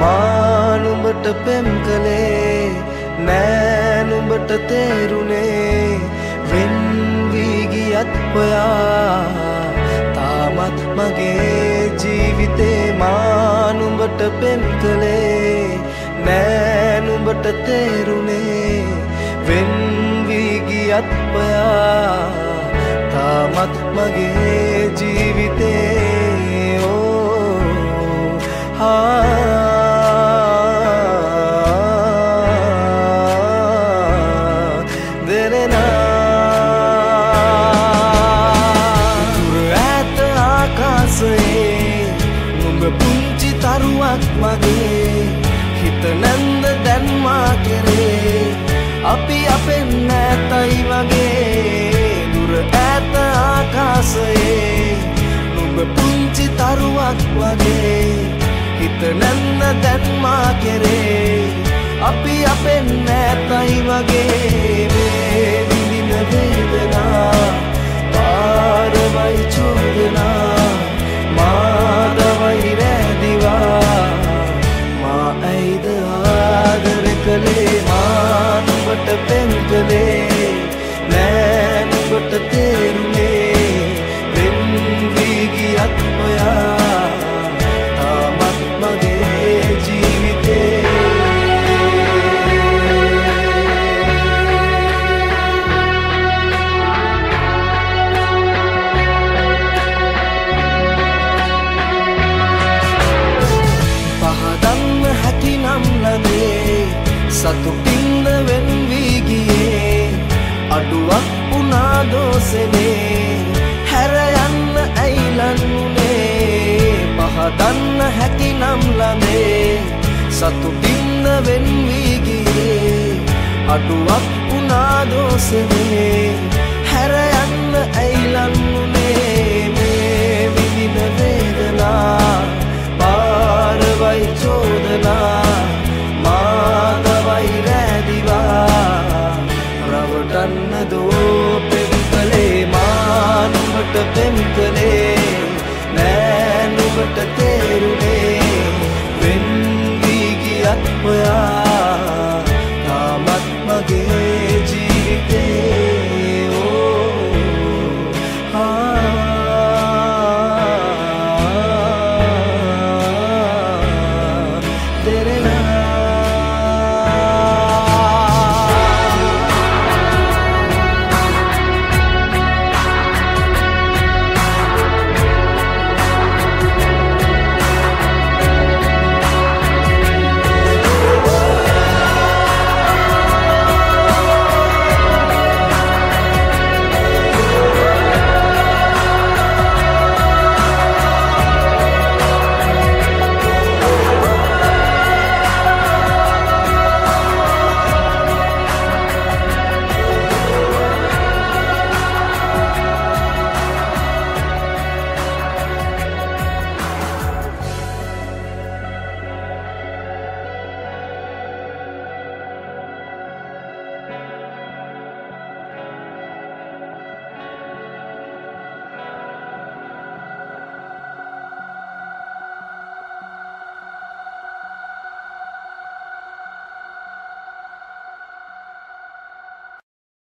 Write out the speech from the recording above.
මානුඹට පෙම් කළේ නෑනුඹට තේරුණේ. වෙන්වීගියත් ඔයා තාමත් මගේ ජීවිතේ මානුඹට පෙම් කළේ. නෑනුඹට තේරුණේ. වෙන්වීගියත් ඔයා තාමත් මගේ ජීවිතේ පුංචි තරුවක් මගේ හිත නැන්ද දැන්මා කෙරේ. අපි අපෙන් නැතයි වගේ. දුර ඇත ආකාසයේ නුඹ පුංචි තරුවක් වගේ. හිත නැන්න දැන්මා කෙරේ. අපි අපෙන් නැතයි වගේ. මේ විඳින වේදනා සතුටින්ද වෙන්වී ගියේ. අඩුවක් වුණා දෝසනේ. හැරයන්න ඇයිලන්නුනේ පහදන්න හැකිනම් ලදේ සතුටින්ද වෙන්වී ගියේ. අඩුවක් වුණා දෝසනේ. හැරයන්න ඇයිලන්නුනේ මේ විඳින වේදනා දෝ පෙම්පලේ මානුමට පෙම්පලේ නෑනුමට තේරුනේ වෙන්වී ගියත් ඔයා තාමත් මගේ ජීවිතේ ඕ ආ. දෙරෙනා